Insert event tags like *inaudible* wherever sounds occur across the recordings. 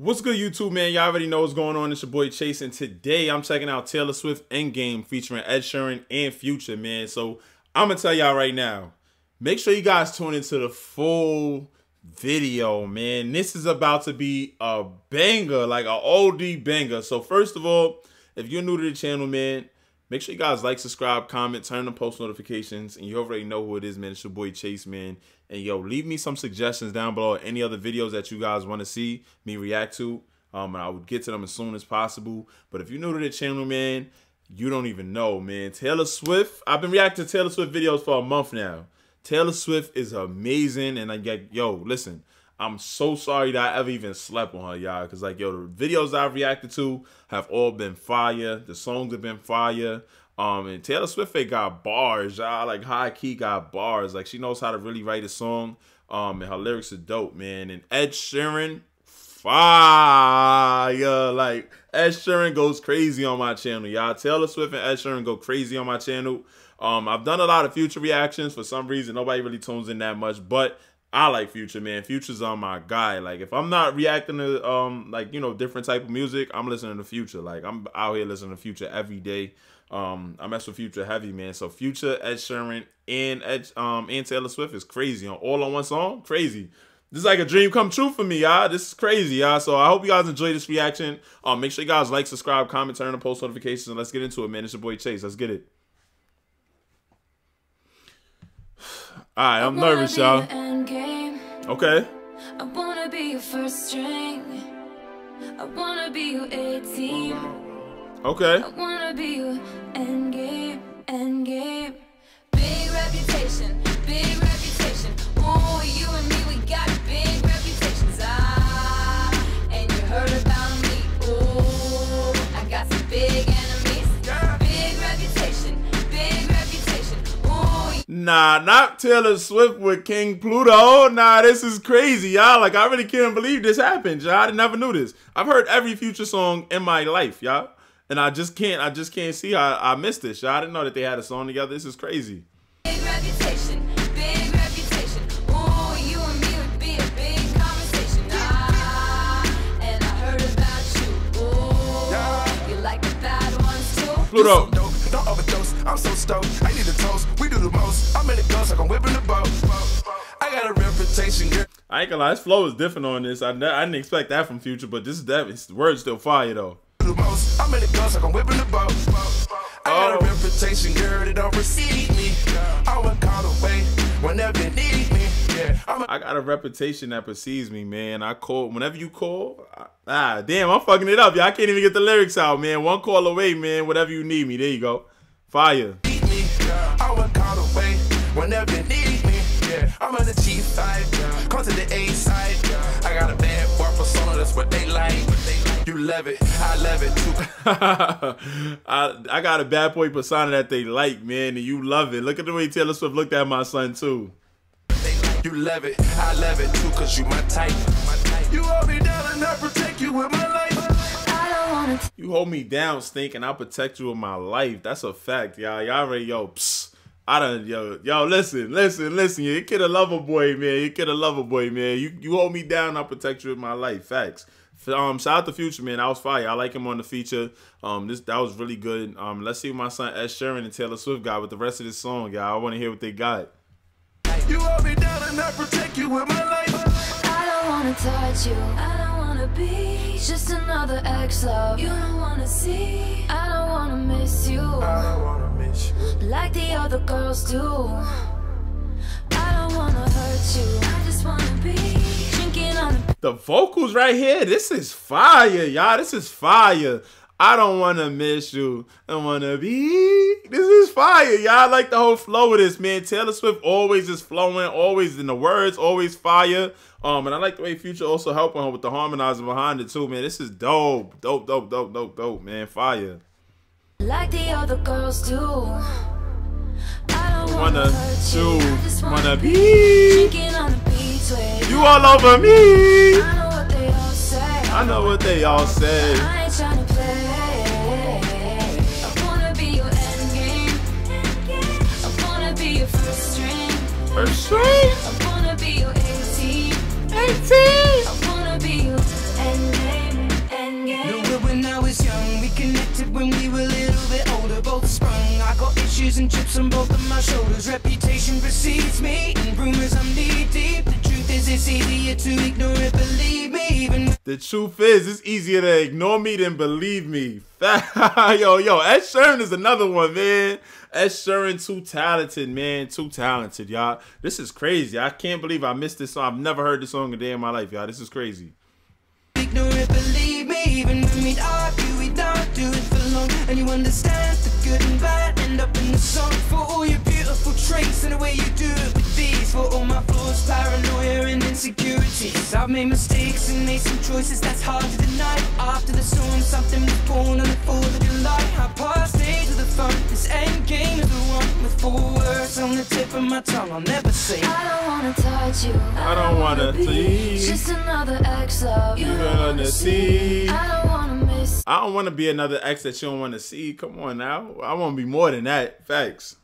What's good, YouTube, man? Y'all already know what's going on. It's your boy Chase, and today I'm checking out Taylor Swift Endgame featuring Ed Sheeran and Future, man. So I'm gonna tell y'all right now, make sure you guys tune into the full video, man. This is about to be a banger, like an OD banger. So first of all, if you're new to the channel, man, Make sure you guys like, subscribe, comment, turn on post notifications. And you already know who it is, man. It's your boy Chase, man. And yo, leave me some suggestions down below. Any other videos that you guys want to see me react to. Um, and I would get to them as soon as possible. But if you're new to the channel, man, you don't even know, man. Taylor Swift, I've been reacting to Taylor Swift videos for a month now. Taylor Swift is amazing. And I get, yo, listen, I'm so sorry that I ever even slept on her, y'all. Cause like, yo, the videos I've reacted to have all been fire. The songs have been fire. Um, and Taylor Swift they got bars, y'all. Like high key got bars. Like she knows how to really write a song. Um, and her lyrics are dope, man. And Ed Sheeran, fire. Like Ed Sheeran goes crazy on my channel, y'all. Taylor Swift and Ed Sheeran go crazy on my channel. Um, I've done a lot of future reactions. For some reason, nobody really tunes in that much, but I like Future, man. Future's on my guy. Like if I'm not reacting to um like you know different type of music, I'm listening to Future. Like I'm out here listening to Future every day. Um, I mess with Future heavy, man. So Future, Ed Sheeran, and Ed um and Taylor Swift is crazy on all on one song. Crazy. This is like a dream come true for me, y'all. This is crazy, y'all. So I hope you guys enjoy this reaction. Um, make sure you guys like, subscribe, comment, turn on post notifications, and let's get into it, man. It's your boy Chase. Let's get it. *sighs* All right, I'm nervous, y'all. Okay. I wanna be your first string. I wanna be your 18. Okay. I wanna be your end game, end game. Big reputation, big reputation. Oh, you and me, we got big reputations. Ah, and you heard about me. Oh, I got some big enemies. Big reputation, big reputation. Oh. Nah, not Taylor Swift with King Pluto. Nah, this is crazy, y'all. Like, I really can't believe this happened, y'all. I never knew this. I've heard every Future song in my life, y'all. And I just can't, I just can't see how I missed this. I didn't know that they had a song together. This is crazy. Big reputation, big reputation. Ooh, you and me would be a big conversation. Ah, and I heard about you. Ooh, yeah. you like the bad ones too. Pluto. Don't overdose. I'm so stoked. I need a toast. We do the most. I'm in the ghost like I'm whipping the boat. I got a reputation, girl. I ain't gonna lie, his flow is different on this. I, I didn't expect that from Future, but this is that. His word's still fire though the most. I'm in the guns like I'm whipping the boat. I got a oh. reputation, girl, that don't receive me. I would call away whenever you need me. Yeah, I got a reputation that precedes me, man. I call whenever you call. I, ah, damn, I'm fucking it up. Y'all I can't even get the lyrics out, man. One call away, man. Whatever you need me, there you go. Fire. I would call away whenever you need me. Yeah, I'm on the cheap side. Come to the A side. I got a bad boy persona. That's what they like. You love it. I love it too. *laughs* I I got a bad boy persona that they like, man, and you love it. Look at the way Taylor Swift looked at my son too. You love it. I love it too, cause you my type. You hold me down and I protect you with my life. You hold me down, stink, and I'll protect you with my life. That's a fact, y'all. Y'all already, yo, psst. I don't, yo, yo, listen, listen, listen. You kid a lover boy, man. You kid a lover boy, man. You you hold me down, I'll protect you with my life. Facts. Um, shout out to Future man, that was fire. I like him on the feature. Um, this that was really good. Um, let's see what my son Ed Sheeran and Taylor Swift got with the rest of this song, y'all. I want to hear what they got. You hold me down and I protect you with my life. I don't wanna touch you. I don't wanna be just another ex love. You don't wanna see. I don't wanna miss you. I don't wanna miss you. Like the other girls do. I don't wanna hurt you. I just wanna be the vocals right here, this is fire, y'all. This is fire. I don't want to miss you. I want to be. This is fire, y'all. I like the whole flow of this, man. Taylor Swift always is flowing, always in the words, always fire. Um, and I like the way Future also helping her with the harmonizing behind it too, man. This is dope, dope, dope, dope, dope, dope, man. Fire. Like the other girls do. I don't wanna, wanna choose, wanna be. You all over me. I know what they all say. First and chips on both of my shoulders. Reputation precedes me, and rumors I'm knee deep. The truth is, it's easier to ignore it, believe me. Even the truth is, it's easier to ignore me than believe me. *laughs* yo, yo, Ed Sheeran is another one, man. Ed Sheeran, too talented, man. Too talented, y'all. This is crazy. I can't believe I missed this song. I've never heard this song a day in my life, y'all. This is crazy. Ignore it, believe me. Even when we argue, we don't do it for. And you understand the good and bad end up in the song. For all your beautiful traits and the way you do it with these. For all my flaws, paranoia, and insecurities. I've made mistakes and made some choices that's hard to deny. After the storm, something was born on the 4th of July. I passed stage with the fun. This end game is the one with four words on the tip of my tongue. I'll never say. I don't wanna touch you. I don't wanna be just another ex love. You gonna see. I don't wanna miss. I don't wanna be another ex that you don't wanna see. Come on now. I wanna be more than that. Facts.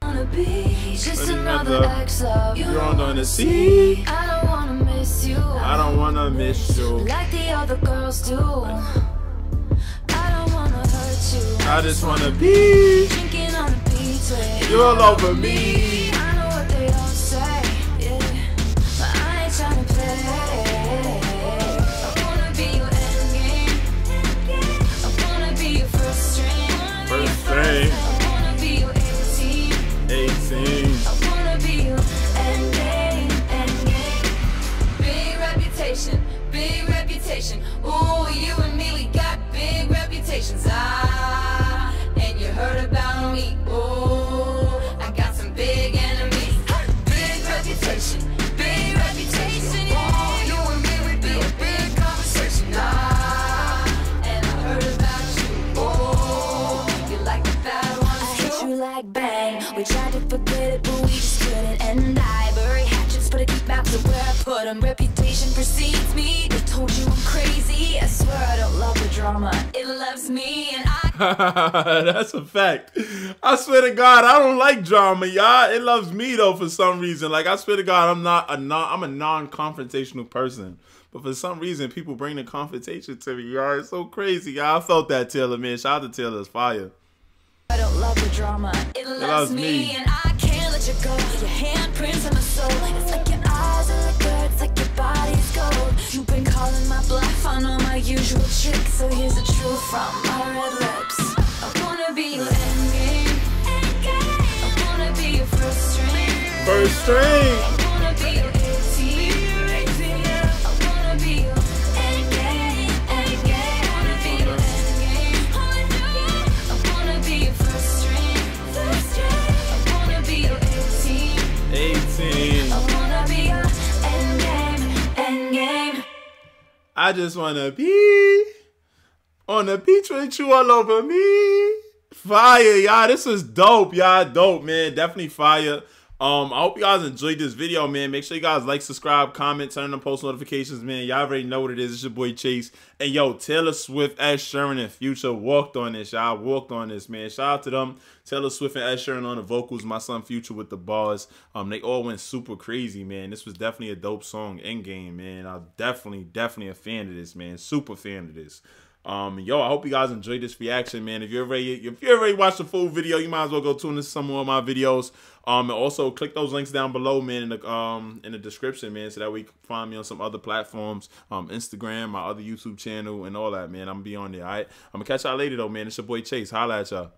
Just another, ex love. You don't wanna see. I don't wanna miss you. I don't wanna miss you. Like the other girls do. I don't wanna hurt you. I just wanna be drinking on the beach with you all over me. Like bang. We tried to forget it, but we just couldn't. And I bury hatchets, but I keep maps of where I put them. Reputation precedes me. They told you I'm crazy. I swear I don't love the drama. It loves me, and I. *laughs* That's a fact. I swear to God, I don't like drama, y'all. It loves me though for some reason. Like I swear to God, I'm not a non. I'm a non-confrontational person. But for some reason, people bring the confrontation to me, y'all. It's so crazy, y'all. I felt that Taylor, man. Shout out to Taylor's fire. I don't love the drama. It loves, me, me. and I can't let you go. Your handprints on my soul. It's like your eyes are like. It's like your body's gold. You've been calling my bluff. I know my usual tricks. So here's the truth from my red lips. I wanna be your endgame. I wanna be your first string. First string. I just wanna be on the beach with you all over me. Fire, y'all. This is dope, y'all. Dope, man. Definitely fire. Um, I hope you guys enjoyed this video, man. Make sure you guys like, subscribe, comment, turn on post notifications, man. Y'all already know what it is. It's your boy Chase. And yo, Taylor Swift, Ed Sheeran, and Future walked on this, y'all. Walked on this, man. Shout out to them. Taylor Swift and Ed Sheeran on the vocals. My son Future with the bars. Um, they all went super crazy, man. This was definitely a dope song. Endgame, man. I'm definitely, definitely a fan of this, man. Super fan of this. Um, yo, I hope you guys enjoyed this reaction, man. If you're already if you already watched the full video, you might as well go tune into some more of my videos. Um, and also click those links down below, man, in the um in the description, man, so that we can find me on some other platforms, um, Instagram, my other YouTube channel, and all that, man. I'm gonna be on there. All right, I'm gonna catch y'all later, though, man. It's your boy Chase. Holla at y'all.